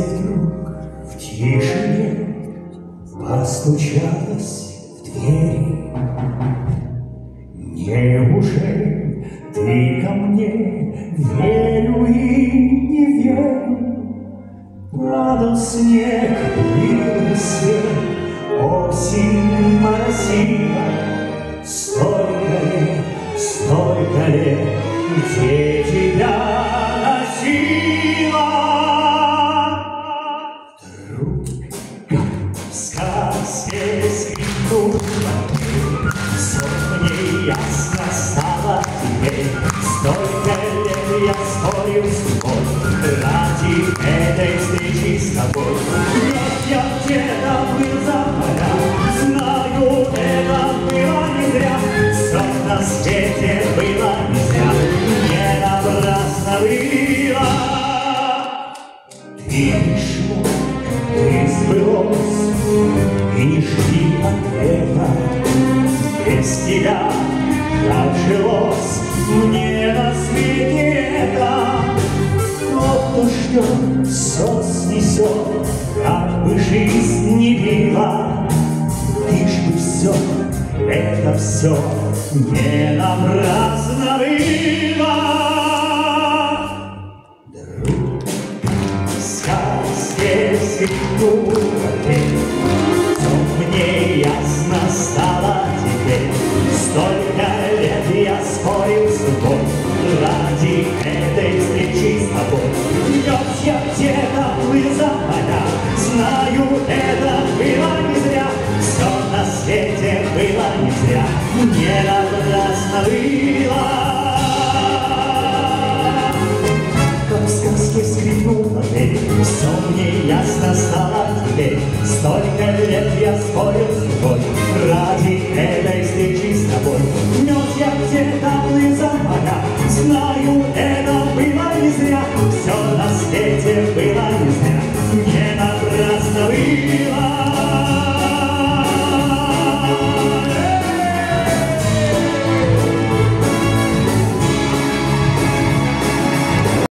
вдруг в тишине постучалась в двери. Неужели ты ко мне верю и не верю? Падал снег, лил свет, осень моросила. Вдруг, как в сказке мне ясно стало теперь Столько лет я спорил с Ради этой встречи с тобой Как я где-то был за поля Знаю, это было не зря Все на свете было нельзя Не напрасно было сбылось И не жди ответа без тебя как жилось мне на свете это. Тот, кто ждет, все снесет, как бы жизнь не била. Лишь бы все, это все не напрасно было. Друг, в сказке сверкнула тень, Столько лет я спорил с тобой Ради этой встречи с тобой. Ведь я где-то плыл за поля. Знаю, это было не зря. Все на свете было не зря. Не напрасно было как в сказке скрипнула дверь, Все мне ясно стало теперь. Столько встречи